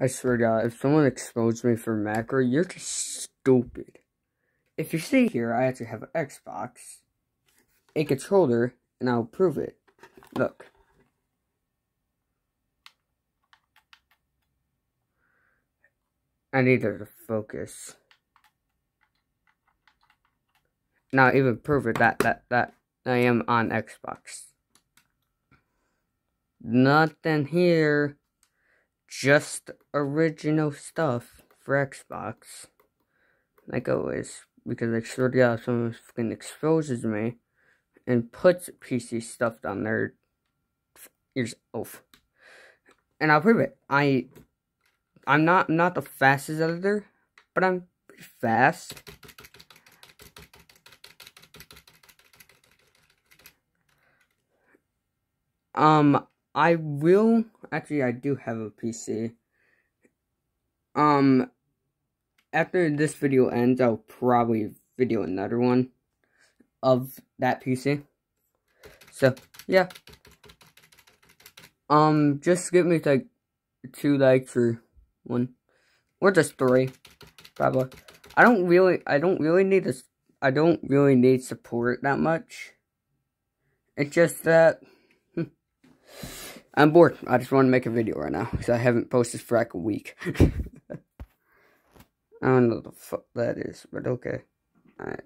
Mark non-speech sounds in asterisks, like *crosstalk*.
I swear to God, if someone exposed me for macro, you're just stupid. If you see here, I actually have an Xbox, a controller, and I'll prove it. Look. I need her to focus. Now even prove it that that that I am on Xbox. Nothing here. Just original stuff for Xbox. Like always. Because I swear to God, someone fucking exposes me and puts PC stuff down there. Here's off. And I'll prove it. I I'm not not the fastest editor, but I'm pretty fast. Um, I will actually. I do have a PC. Um, after this video ends, I'll probably video another one of that PC. So yeah. Um, just give me like two likes or one, or just three, probably. I don't really, I don't really need this. I don't really need support that much. It's just that. I'm bored. I just want to make a video right now because I haven't posted for like a week. *laughs* I don't know what the fuck that is, but okay. Alright.